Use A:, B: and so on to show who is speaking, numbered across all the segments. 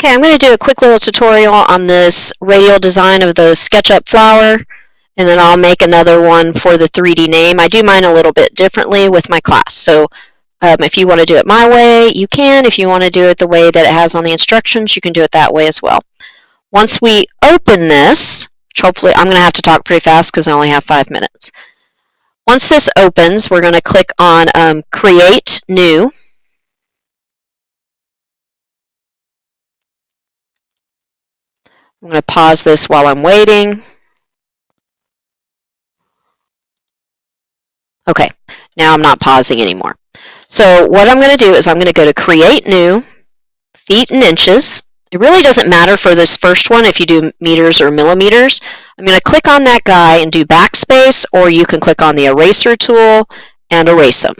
A: Okay, I'm going to do a quick little tutorial on this radial design of the SketchUp flower, and then I'll make another one for the 3D name. I do mine a little bit differently with my class, so um, if you want to do it my way, you can. If you want to do it the way that it has on the instructions, you can do it that way as well. Once we open this, which hopefully I'm going to have to talk pretty fast because I only have five minutes. Once this opens, we're going to click on um, Create New. I'm going to pause this while I'm waiting. Okay, now I'm not pausing anymore. So what I'm going to do is I'm going to go to Create New, Feet and Inches. It really doesn't matter for this first one if you do meters or millimeters. I'm going to click on that guy and do backspace, or you can click on the eraser tool and erase them.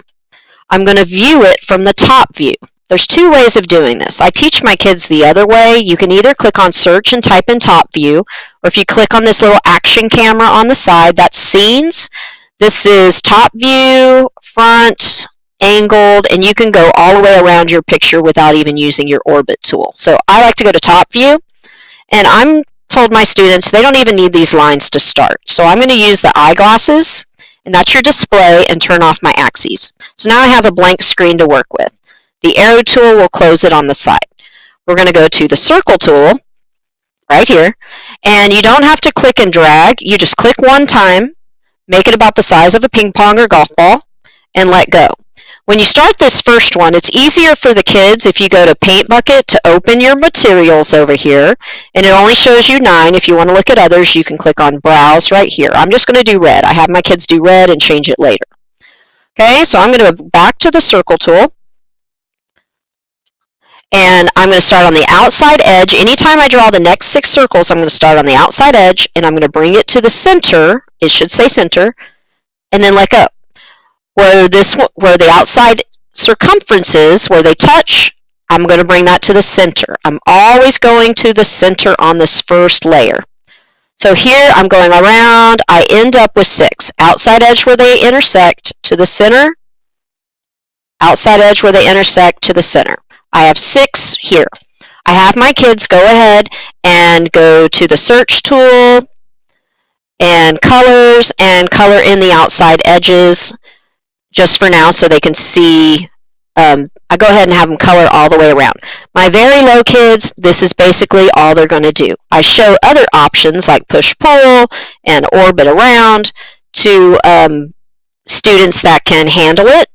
A: I'm going to view it from the top view. There's two ways of doing this. I teach my kids the other way. You can either click on search and type in top view, or if you click on this little action camera on the side, that's scenes. This is top view, front, angled, and you can go all the way around your picture without even using your orbit tool. So I like to go to top view, and I'm told my students they don't even need these lines to start. So I'm going to use the eyeglasses, and that's your display, and turn off my axes. So now I have a blank screen to work with. The arrow tool will close it on the side. We're going to go to the circle tool right here. And you don't have to click and drag. You just click one time, make it about the size of a ping pong or golf ball, and let go. When you start this first one, it's easier for the kids if you go to Paint Bucket to open your materials over here, and it only shows you nine. If you want to look at others, you can click on Browse right here. I'm just going to do red. I have my kids do red and change it later. Okay, so I'm going to go back to the circle tool, and I'm going to start on the outside edge. Anytime I draw the next six circles, I'm going to start on the outside edge, and I'm going to bring it to the center. It should say center, and then let go. Where this, where the outside circumference is, where they touch, I'm going to bring that to the center. I'm always going to the center on this first layer. So here I'm going around, I end up with six. Outside edge where they intersect to the center, outside edge where they intersect to the center. I have six here. I have my kids go ahead and go to the search tool and colors and color in the outside edges just for now so they can see. Um, I go ahead and have them color all the way around. My very low kids, this is basically all they're going to do. I show other options like push-pull and orbit around to um, students that can handle it.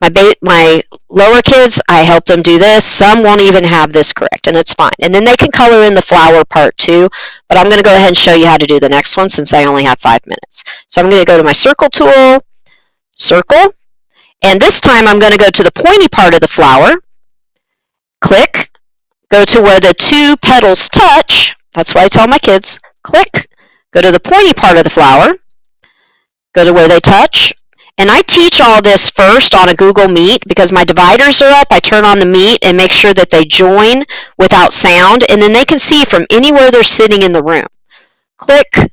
A: My, my lower kids, I help them do this. Some won't even have this correct, and it's fine. And then they can color in the flower part too, but I'm going to go ahead and show you how to do the next one since I only have five minutes. So I'm going to go to my circle tool, circle, and this time I'm going to go to the pointy part of the flower, click, go to where the two petals touch, that's why I tell my kids, click, go to the pointy part of the flower, go to where they touch, and I teach all this first on a Google Meet because my dividers are up. I turn on the Meet and make sure that they join without sound, and then they can see from anywhere they're sitting in the room. Click,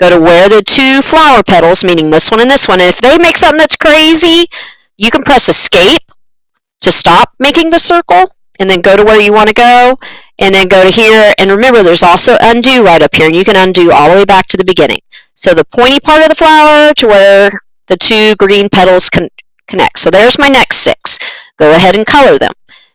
A: go to where the two flower petals, meaning this one and this one, and if they make something that's crazy, you can press Escape to stop making the circle, and then go to where you want to go, and then go to here, and remember there's also Undo right up here, and you can undo all the way back to the beginning. So the pointy part of the flower to where the two green petals con connect. So there's my next six. Go ahead and color them.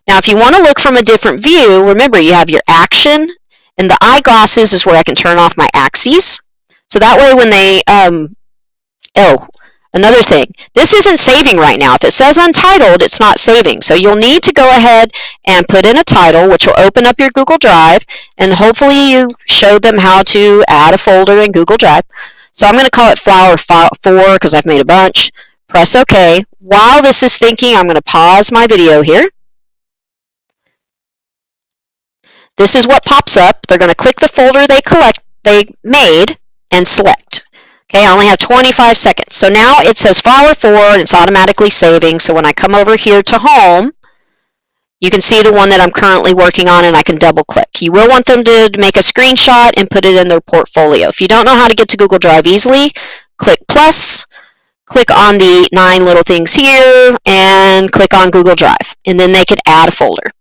A: Now if you want to look from a different view, remember you have your action, and the eyeglasses is where I can turn off my axes. So that way when they, um, oh, another thing, this isn't saving right now. If it says untitled, it's not saving. So you'll need to go ahead and put in a title, which will open up your Google Drive, and hopefully you showed them how to add a folder in Google Drive. So I'm going to call it flower 4 because I've made a bunch. Press OK. While this is thinking, I'm going to pause my video here. This is what pops up. They're going to click the folder they collect they made and select. Okay, I only have 25 seconds. So now it says flower 4 and it's automatically saving. So when I come over here to home, you can see the one that I'm currently working on and I can double click. You will want them to make a screenshot and put it in their portfolio. If you don't know how to get to Google Drive easily, click plus, click on the nine little things here, and click on Google Drive. And then they could add a folder.